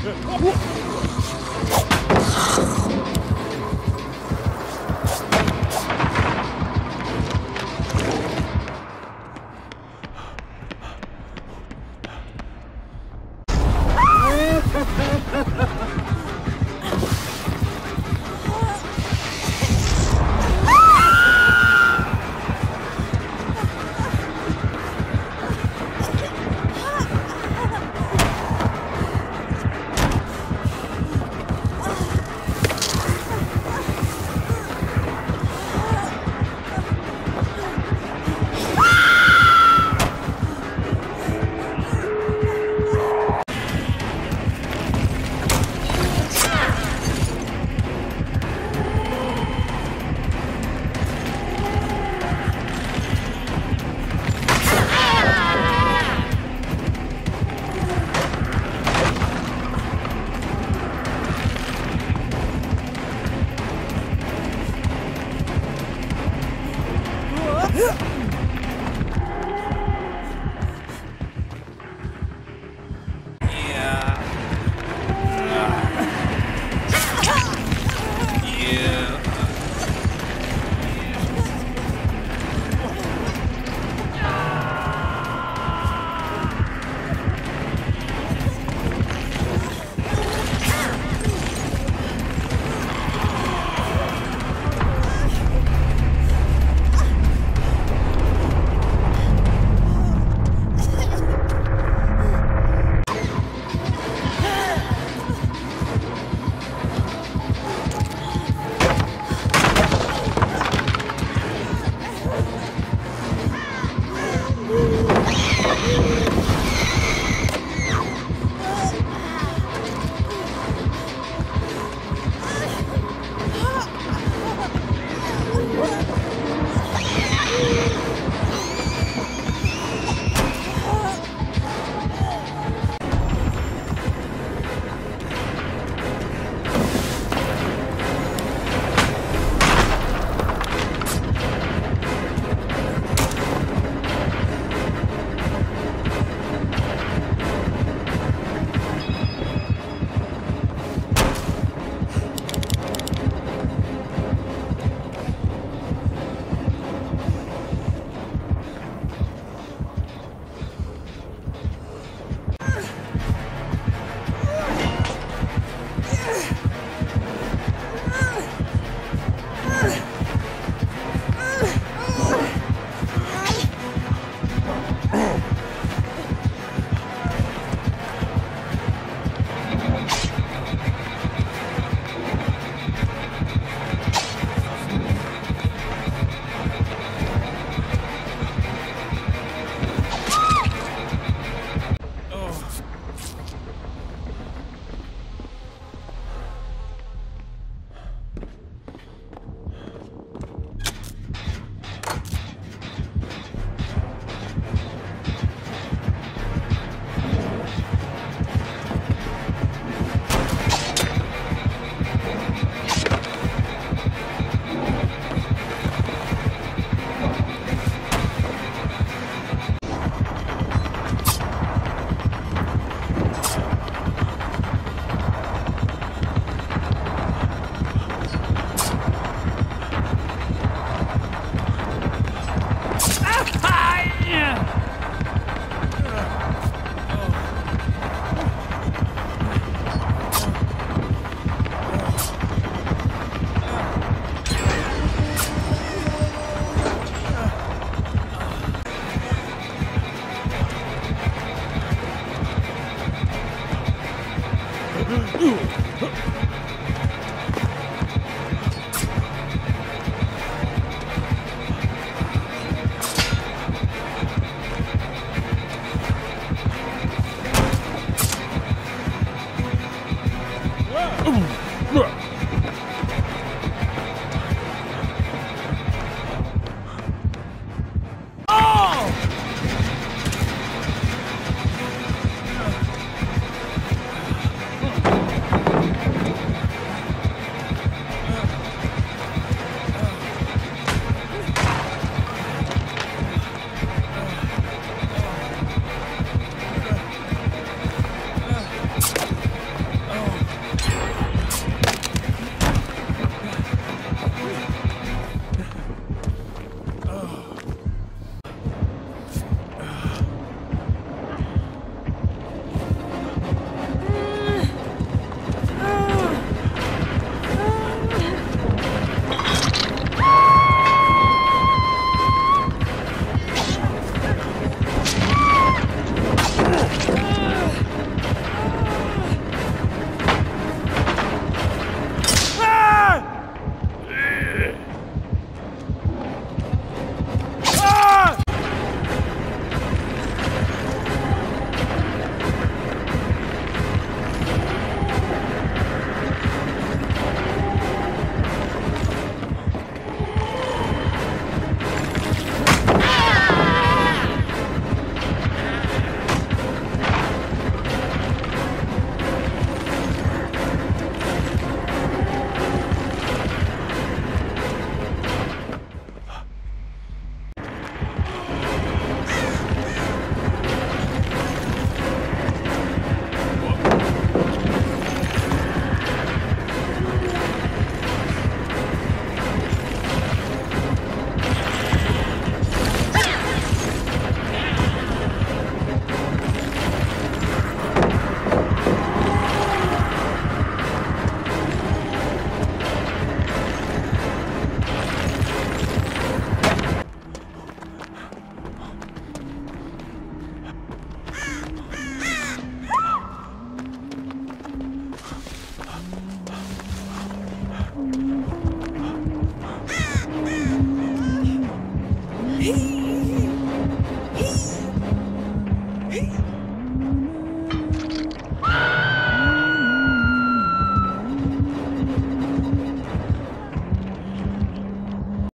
这